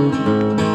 Música